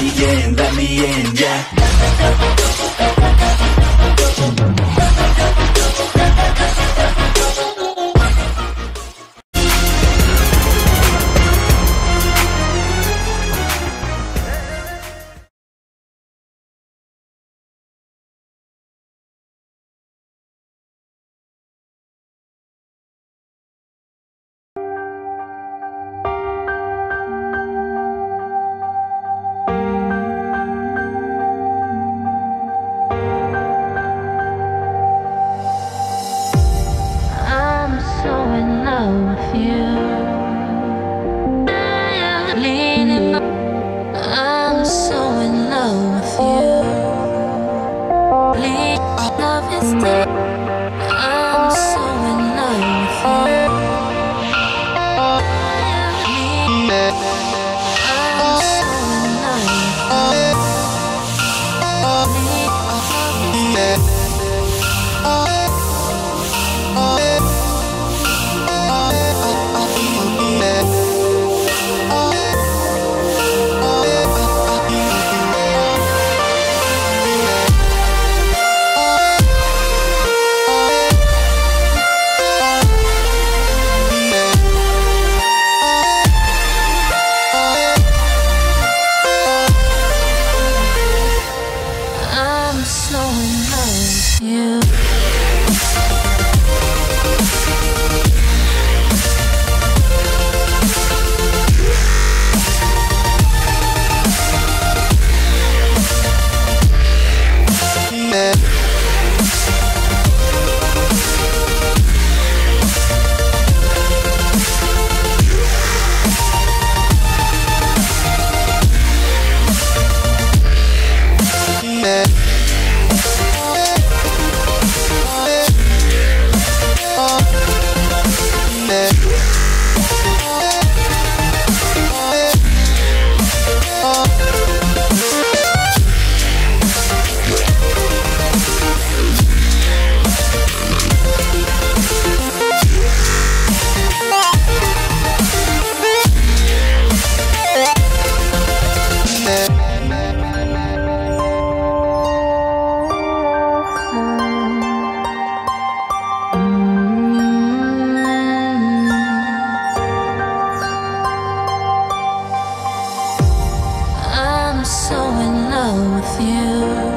me in, let me in, yeah I'm with you.